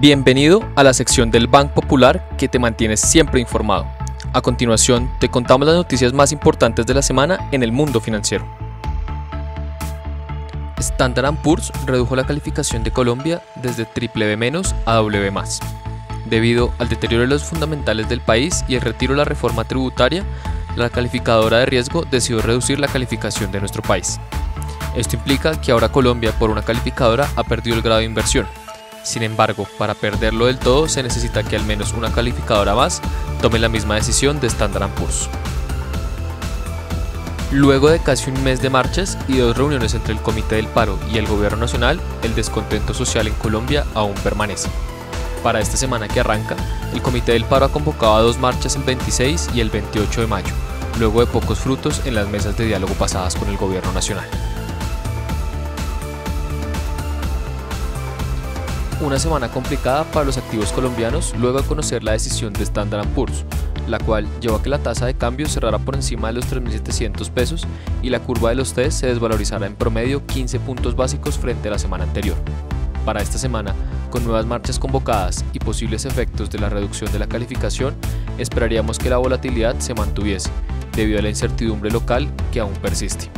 Bienvenido a la sección del Banco Popular que te mantiene siempre informado. A continuación, te contamos las noticias más importantes de la semana en el mundo financiero. Standard Poor's redujo la calificación de Colombia desde BBB- a W+. Debido al deterioro de los fundamentales del país y el retiro de la reforma tributaria, la calificadora de riesgo decidió reducir la calificación de nuestro país. Esto implica que ahora Colombia, por una calificadora, ha perdido el grado de inversión. Sin embargo, para perderlo del todo se necesita que al menos una calificadora más tome la misma decisión de Standard Poor's. Luego de casi un mes de marchas y dos reuniones entre el Comité del Paro y el Gobierno Nacional, el descontento social en Colombia aún permanece. Para esta semana que arranca, el Comité del Paro ha convocado a dos marchas el 26 y el 28 de mayo, luego de pocos frutos en las mesas de diálogo pasadas con el Gobierno Nacional. Una semana complicada para los activos colombianos luego de conocer la decisión de Standard Poor's, la cual llevó a que la tasa de cambio cerrara por encima de los 3.700 pesos y la curva de los test se desvalorizara en promedio 15 puntos básicos frente a la semana anterior. Para esta semana, con nuevas marchas convocadas y posibles efectos de la reducción de la calificación, esperaríamos que la volatilidad se mantuviese, debido a la incertidumbre local que aún persiste.